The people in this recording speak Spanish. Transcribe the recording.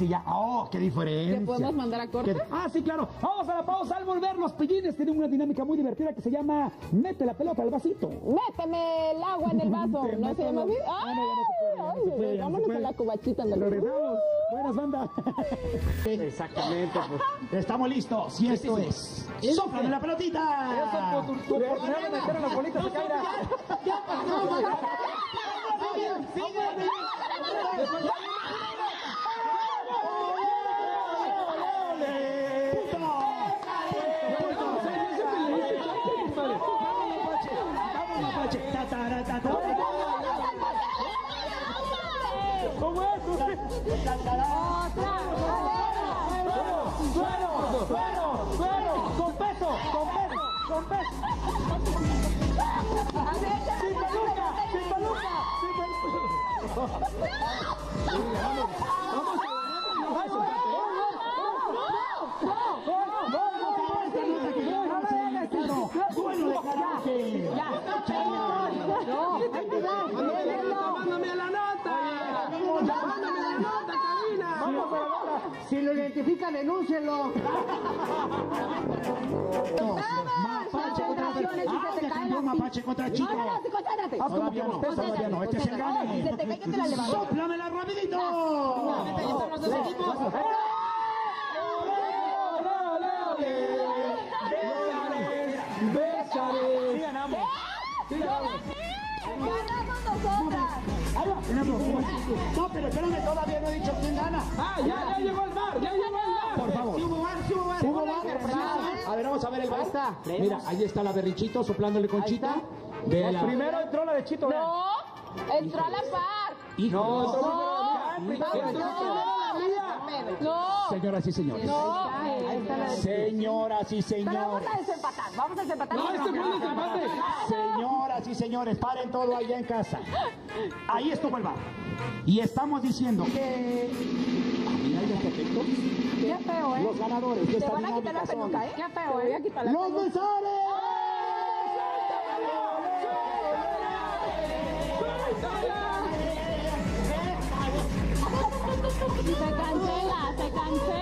Sí, ya. ¡Oh, qué diferencia! ¿Te podemos mandar a corte? Ah, sí, claro. Vamos a la pausa. Al volver, los pellines tienen una dinámica muy divertida que se llama Mete la pelota al vasito. Méteme el agua en el vaso. ¿No se llama así? Vámonos a la cubachita. En Regresamos. Uh! Buenas, banda. Exactamente. Estamos listos. Y esto sí, sí, sí. es... ¡Sóplame la pelotita! ¡Eso ¿Cómo es? ¡Suero! ¡Suero! ¡Suero! ¡Con peso! ¡Con peso! cinta, cinta. ya, ya, Si lo identifican, denúncienlo. Mapache contra Chico. Ah, se cambió Mapache contra Chico. No, no, concéntrate. Ah, no, todavía no. Este es el gane. Se te cae, que te la levanto. ¡Sóplamela rapidito! Sí ganamos. Sí ganamos. ¡Ganamos. No, pero espérame, todavía no he dicho quién gana. ¡Ah, ya, ya llegó el bar! ¡Ya llegó el bar! Por favor. A ver, vamos a ver el bar. Mira, ahí está la berrichito soplándole con Chita. Primero entró la de Chito. No, entró a la par. No, no, no no. Señoras y señores. No. Señoras y señores. Pero vamos a desempatar, vamos a desempatar. No, este desempate. Señoras y señores, paren todo allá en casa. Ahí estuvo el bar. Y estamos diciendo que... Ah, los. Qué feo, ¿eh? Los ganadores de esta dinámica la ¿eh? Qué feo, ¿eh? ¡Los Besares! and